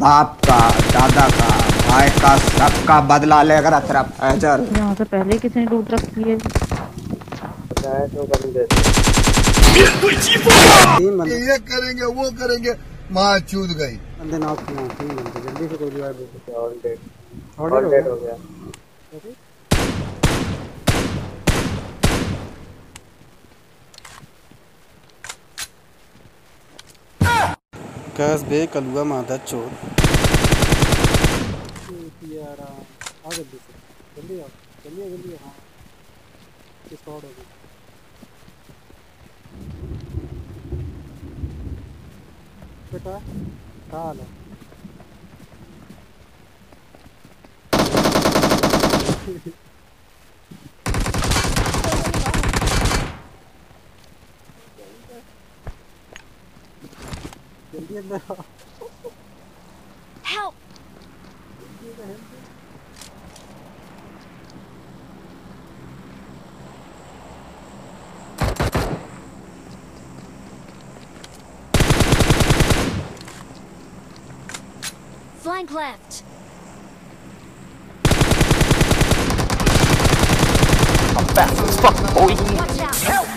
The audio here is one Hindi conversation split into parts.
बाप का दादा का, भाई का सबका बदला लेकर तरफ़ फैजल यहाँ से पहले किसी ने लूट रखी है। जाए तो ये करेंगे वो करेंगे। माँ चूत गई। बंदे नॉक किए तीन बंदे। जल्दी से कोई रिवाइव दे। All dead. ऑल डेड हो गया। कैस बे कलुआ मादा चोर। यार आ जल्दी से जल्दी आओ। जल्दी आओ जल्दी आओ। हाँ। किस हो गई Africa? Cala. Help! बेटा क्या हाल है जल्दी अंदर आओ Help! Flank left. Watch out!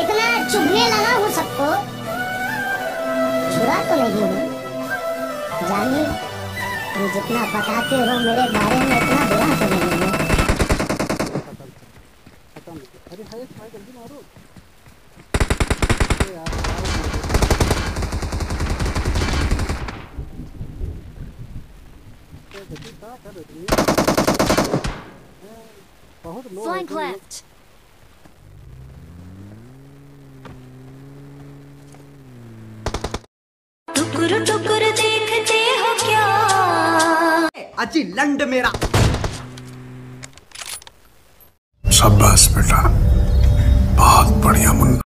इतना चुभने लगा हूँ सबको छुरा तो नहीं हूँ जानिए तुम जितना बताते हो मेरे बारे में इतना बुरा तो नहीं हूँ खत्म अरे हाय भाई जल्दी मारो अरे यार मारो मुझे। ये गति क्या कर रही है हैं, बहुत लो Flank left. टुकुर टुकुर देखते हो क्या? अजी लंड मेरा। शाबाश बेटा। बहुत बढ़िया मुन्ना।